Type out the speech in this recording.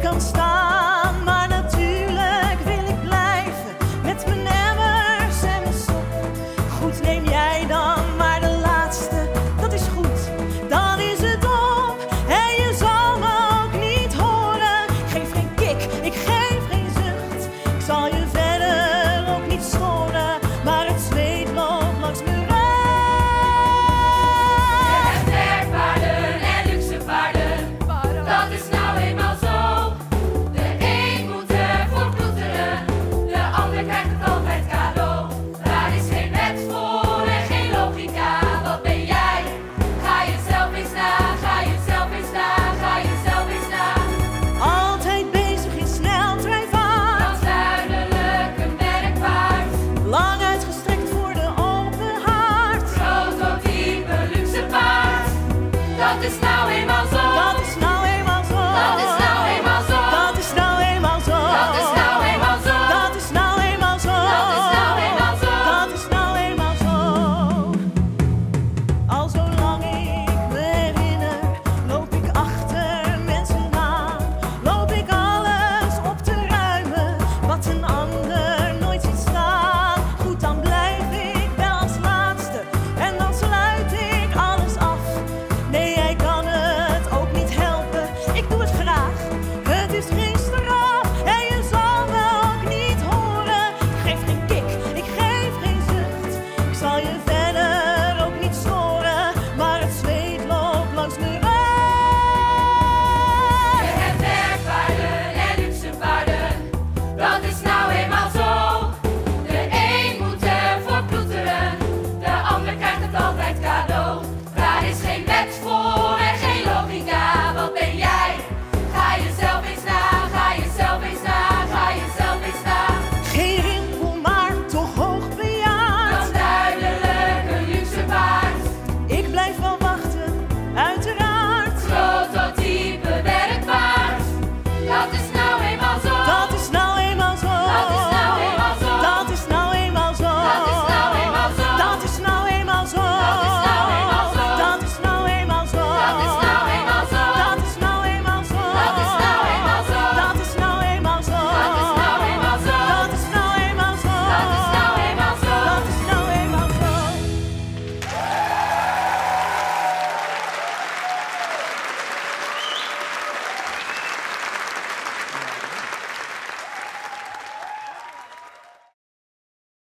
circunstance. saw you